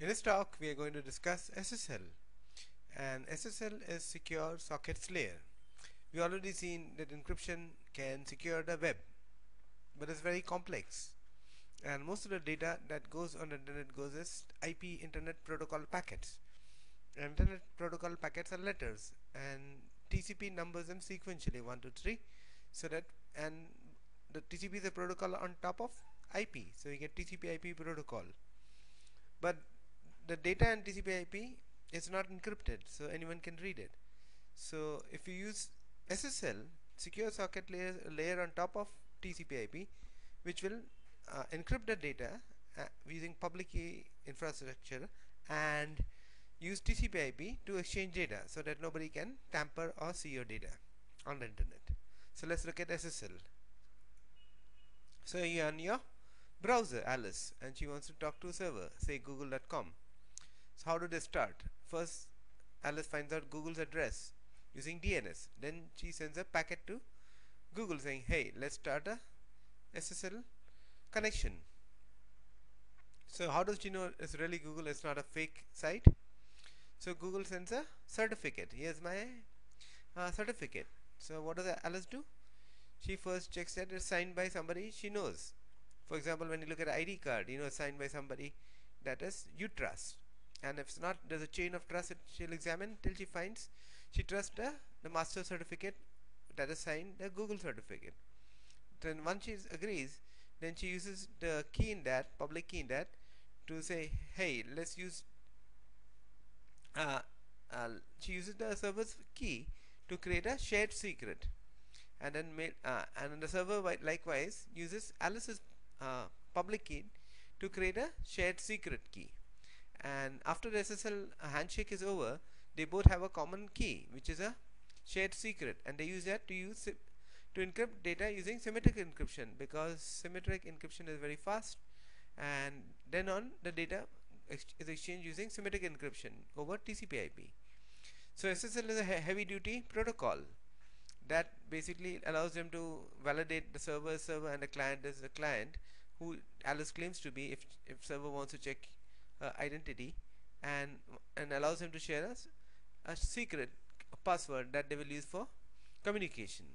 In this talk we are going to discuss SSL and SSL is secure sockets layer. We already seen that encryption can secure the web but it's very complex and most of the data that goes on the internet goes as IP internet protocol packets. Internet protocol packets are letters and TCP numbers them sequentially 1 to 3 so that and the TCP is a protocol on top of IP so you get TCP IP protocol but the data in TCP IP is not encrypted so anyone can read it. So if you use SSL secure socket layer, layer on top of TCP IP which will uh, encrypt the data uh, using public key infrastructure and use TCP IP to exchange data so that nobody can tamper or see your data on the internet. So let's look at SSL so you're on your browser Alice and she wants to talk to a server say google.com so how do they start? First Alice finds out Google's address using DNS. Then she sends a packet to Google saying hey let's start a SSL connection. So how does she know it's really Google it's not a fake site? So Google sends a certificate. Here's my uh, certificate. So what does Alice do? She first checks that it's signed by somebody she knows. For example, when you look at ID card, you know, signed by somebody that is you trust and if it's not there's a chain of trust that she'll examine till she finds she trusts the, the master certificate that is signed the Google certificate. Then once she agrees then she uses the key in that public key in that to say hey let's use uh, uh, she uses the server's key to create a shared secret. And then made, uh, and the server likewise uses Alice's uh, public key to create a shared secret key and after the SSL handshake is over they both have a common key which is a shared secret. And they use that to use to encrypt data using symmetric encryption because symmetric encryption is very fast. And then on the data ex is exchanged using symmetric encryption over TCP IP so SSL is a he heavy duty protocol that basically allows them to validate the server server and the client is the client who Alice claims to be if, if server wants to check uh, identity and and allows him to share us a secret a password that they will use for communication.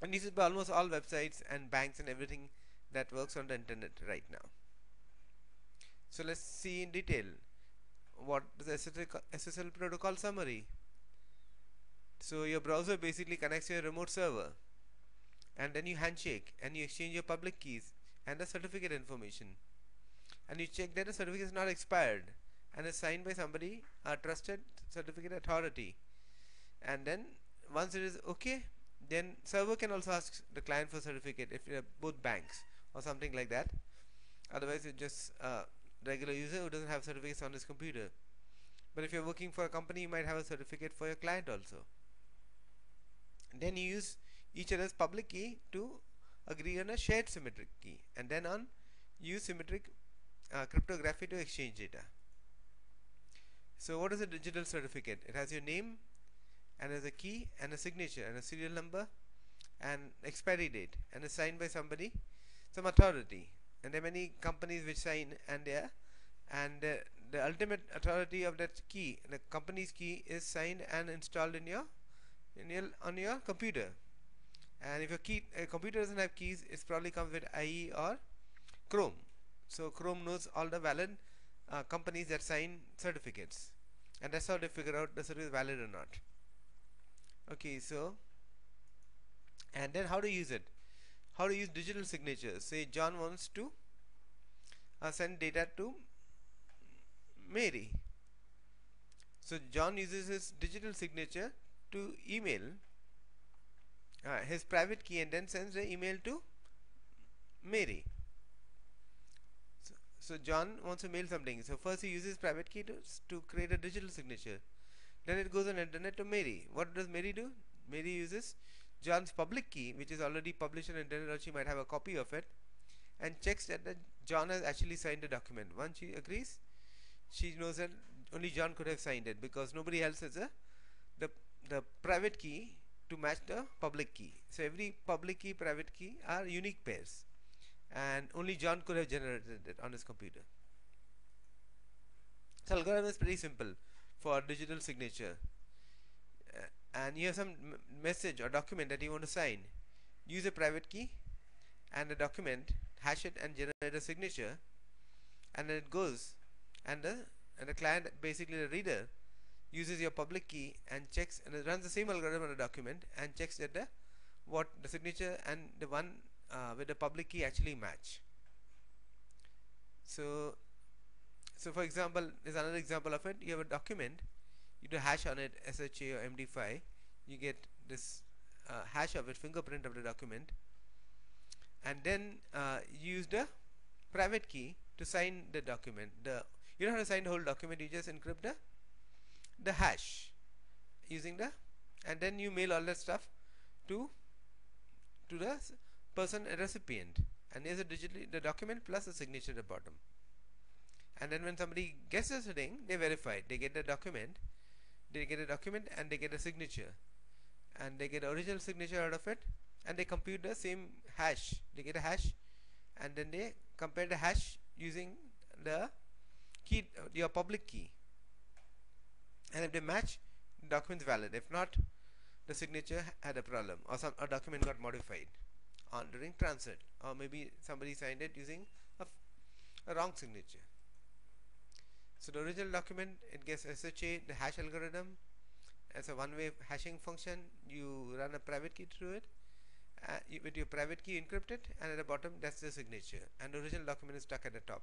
And this is by almost all websites and banks and everything that works on the internet right now. So let's see in detail what is the SSL protocol summary. So your browser basically connects to your remote server and then you handshake and you exchange your public keys and the certificate information and you check that the certificate is not expired and is signed by somebody a trusted certificate authority. And then once it is okay then server can also ask the client for certificate if you're both banks or something like that. Otherwise it's just a regular user who doesn't have certificates on his computer. But if you're working for a company you might have a certificate for your client also. Then you use each other's public key to agree on a shared symmetric key. And then on use symmetric uh, cryptography to exchange data. So what is a digital certificate? It has your name and has a key and a signature and a serial number and expiry date and is signed by somebody, some authority. And there are many companies which sign and they are and uh, the ultimate authority of that key, the company's key is signed and installed in your in your on your computer. And if your key a computer doesn't have keys, it probably comes with IE or Chrome so Chrome knows all the valid uh, companies that sign certificates and that's how they figure out the certificate is valid or not. Okay so and then how to use it? How to use digital signatures? Say John wants to uh, send data to Mary. So John uses his digital signature to email uh, his private key and then sends the email to Mary so John wants to mail something. So first he uses private key to, to create a digital signature. Then it goes on internet to Mary. What does Mary do? Mary uses John's public key, which is already published on internet, or she might have a copy of it, and checks that John has actually signed the document. Once she agrees, she knows that only John could have signed it because nobody else has a the the private key to match the public key. So every public key, private key are unique pairs and only John could have generated it on his computer. so algorithm is pretty simple for digital signature. Uh, and you have some message or document that you want to sign. Use a private key and a document hash it and generate a signature. And then it goes and the and the client basically the reader uses your public key and checks and it runs the same algorithm on the document and checks that the what the signature and the one uh, with the public key actually match. So so for example there's another example of it. You have a document you do hash on it SHA or MD5 you get this uh, hash of it fingerprint of the document and then uh, use the private key to sign the document. The you don't have to sign the whole document you just encrypt the the hash using the and then you mail all that stuff to to the person a recipient and there's a digitally the document plus a signature at the bottom. And then when somebody guesses the thing they verify it. They get the document they get a document and they get a signature. And they get the original signature out of it and they compute the same hash. They get a hash and then they compare the hash using the key your public key. And if they match the document is valid. If not the signature had a problem or some a document got modified on during transit or maybe somebody signed it using a, a wrong signature. So the original document it gets SHA the hash algorithm as a one-way hashing function. You run a private key through it uh, with your private key encrypted and at the bottom that's the signature. And the original document is stuck at the top.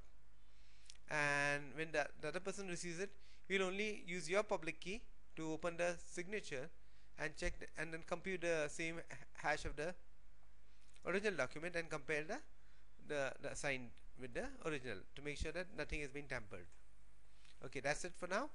And when the, the other person receives it will only use your public key to open the signature and check the, and then compute the same hash of the original document and compare the, the, the signed with the original to make sure that nothing has been tampered. Okay that's it for now